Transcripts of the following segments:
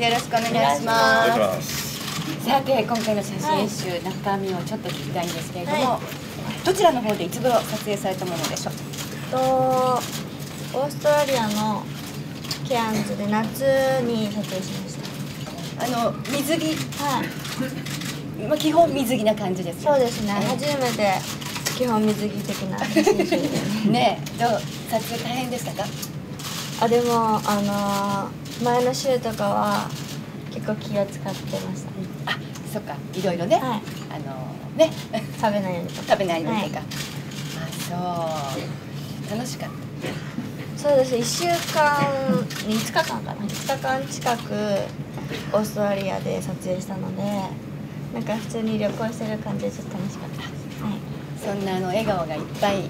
よろしくお願いします。さて今回の写真集、中身をちょっと聞きたいんですけれども、はどちらの方でいつ頃撮影されたものでしょう？とオーストラリアのケアンズで夏に撮影しましあの水着、たはい。まあ、基本水着な感じですよそうですね。初めて基本水着的な写真集で。ねどう撮影大変でしたか？あでもあのー前の週とかは結構気を使ってましたあそっか。いろいろね、はい。あのね。食べないようにとか。食べないのとか、はい。あそう。楽しかっそうです。1週間5日間かな。5日間近くオーストラリアで撮影したのでなんか普通に旅行してる感じでちょっと楽しかったです。はい。たそんなあの笑顔がいっぱい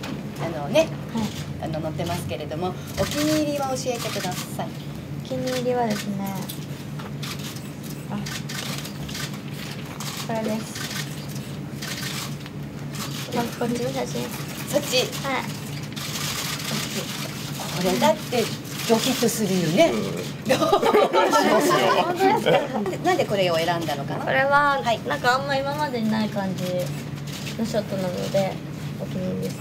あのねはい。あの載ってますけれどもお気に入りは教えてください。お気に入りはですねあこれです。まこっち？の写真そっち？はい。これ？だってドキッとするよね、本当ですか？なんでこれを選んだのかな？これは、はい。なんかあんま今までにない感じのショットなのでお気に入りですね。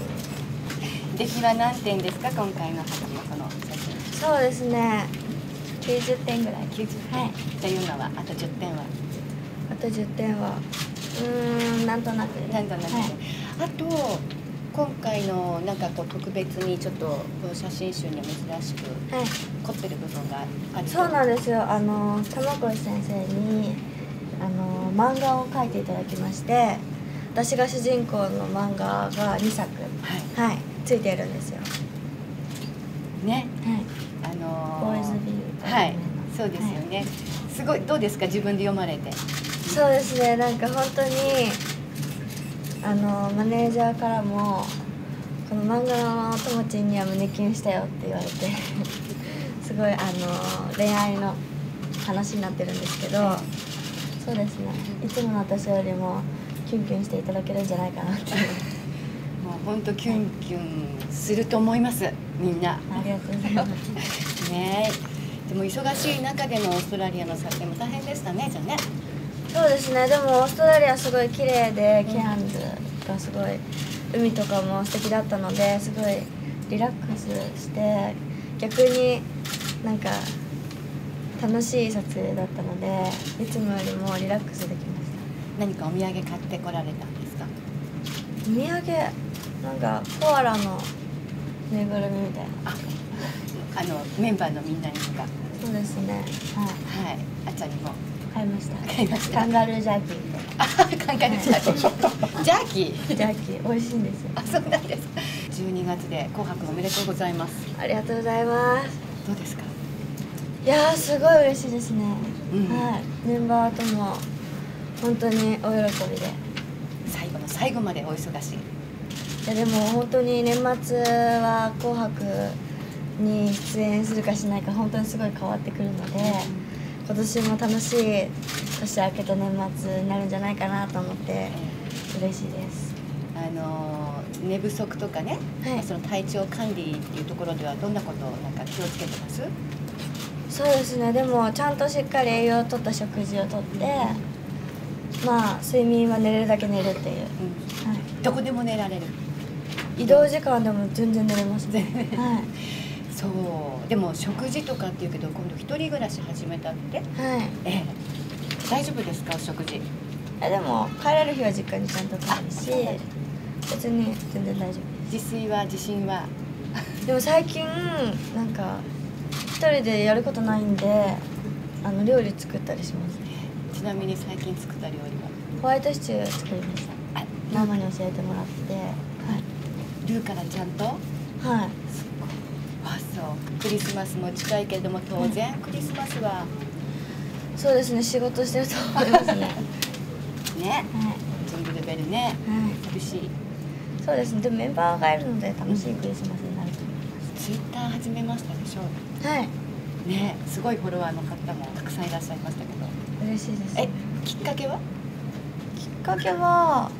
出来は何点ですか？今回の初めこの写真。そうですね90点ぐらい。90点、はい。というのはあと10点は？あと10点はうーんなんとなく。なんとなく、はい。あと今回のなんかこう特別にちょっと写真集に珍しくはい。凝ってる部分があるそうなんですよ。あの玉越先生にあの漫画を描いていただきまして私が主人公の漫画が2作ははいついてるんですよ。いね。はい。あのはいそうですよね、すごいどうですか自分で読まれて？そうですねなんか本当にあのマネージャーからもこの漫画のともちんには胸キュンしたよって言われて すごいあの恋愛の話になってるんですけどそうですね。いつもの私よりもキュンキュンしていただけるんじゃないかなって。もう本当キュンキュンすると思いますみんな。ありがとうございます。ねでも忙しい中でのオーストラリアの撮影も大変でしたねじゃあね。そうですね。でもオーストラリアすごい綺麗でケアンズがすごい海とかも素敵だったのですごいリラックスして逆になんか楽しい撮影だったのでいつもよりもリラックスできました。何かお土産買ってこられたんですか？お土産？なんかコアラのぬいぐるみみたいな。ああのメンバーのみんなにとか。そうですね。はい。はい。あちゃんにも。買いました。買いました。カンガルージャーキーあカンガルージャーキー。ジャーキー？ジャーキー。美味しいんですよ。あそうなんですか。12月で紅白おめでとうございます。ありがとうございます。どうですか？いやーすごい嬉しいですね、うん。はい。メンバーとも本当にお喜びで。最後の最後までお忙しいいやでも本当に年末は「紅白」に出演するかしないか本当にすごい変わってくるので、今年も楽しい年明けと年末になるんじゃないかなと思って嬉しいです。あの寝不足とかね、はい。その体調管理っていうところではどんなことをなんか気をつけてます？そうですね。でもちゃんとしっかり栄養をとった食事をとってまあ睡眠は寝れるだけ寝るっていう、うん。はい、どこでも寝られる移動時間でも全然寝れますね。はい。そう。でも食事とかっていうけど今度一人暮らし始めたって？はい。ええ。大丈夫ですかお食事？えでも帰れる日は実家にちゃんと帰るし別に全然大丈夫。です自炊は自信は？でも最近なんか一人でやることないんであの料理作ったりしますね。ちなみに最近作った料理は？ホワイトシチュー作りました。あママに教えてもらって。はルーからちゃんと？いはい。あそう。クリスマスも近いけれども当然？クリスマスは。そうですね仕事してると思いますね。ね。はい。ジングルベルね。はい。寂しい。そうですね。でもメンバーがいるので楽しいクリスマスになると思いツイッター始めましたでしょますはい。ね。すごいフォロワーの方もたくさんいらっしゃいましたけど。嬉しいです。えきっかけは？きっかけは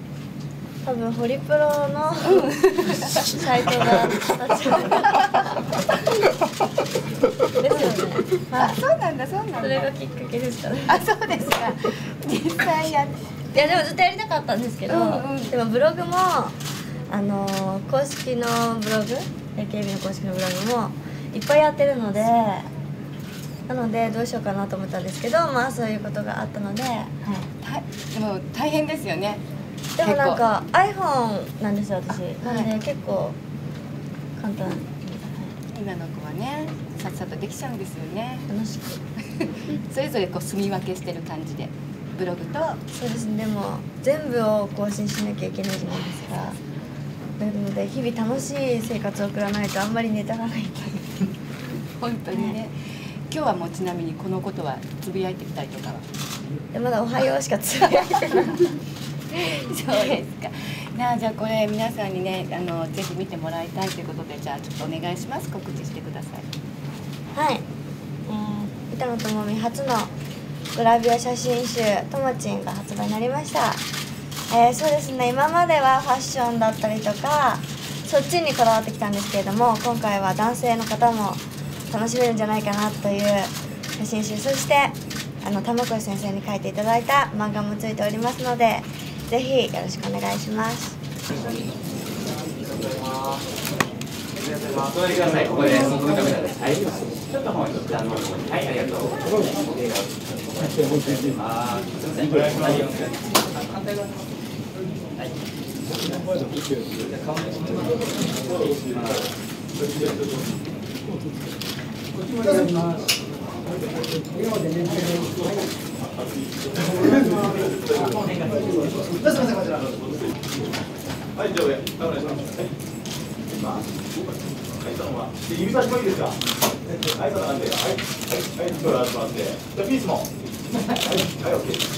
多分ホリプロの サイトが立ち上がっですよね。はいあそうなんだそうなんだ。それがきっかけですかね。あそうですか。実際やっいやでもずっとやりたかったんですけど、うんうんでもブログもあのー公式のブログ AKB の公式のブログもいっぱいやってるのでなのでどうしようかなと思ったんですけどまあそういうことがあったので、はい、たでも大変ですよねでもなんか iPhone なんですよ私。あなんではい結構簡単、はい今の子はねさっさとできちゃうんですよね。楽しく。それぞれこう住み分けしてる感じで。ブログと。そうです。ねでも全部を更新しなきゃいけないじゃないですか。なので日々楽しい生活を送らないとあんまりネタがないと。いう本当にね。今日はもうちなみにこのことはつぶやいてきたりとかは？でまだ「おはよう」しかつぶやいてない そうですか。なあじゃあこれ皆さんにねあのぜひ見てもらいたいということでじゃあちょっとお願いします。告知してください。はい、えー、板野友美初のグラビア写真集「ともちん」が発売になりました、えーそうですね。今まではファッションだったりとかそっちにこだわってきたんですけれども今回は男性の方も楽しめるんじゃないかなという写真集そしてあの玉越先生に書いていただいた漫画もついておりますのでぜひよろしくお願いします。はい。ありがとう。あーすみません。お願います。はい。はい、上、お願いします。はい。今、はい、そのまま。で指差しも。いいですか。はい、そんな感じで。はい、はい、はい、ちょっと回っても。らって。じゃあ、ピースも。はい、はい、オッケー。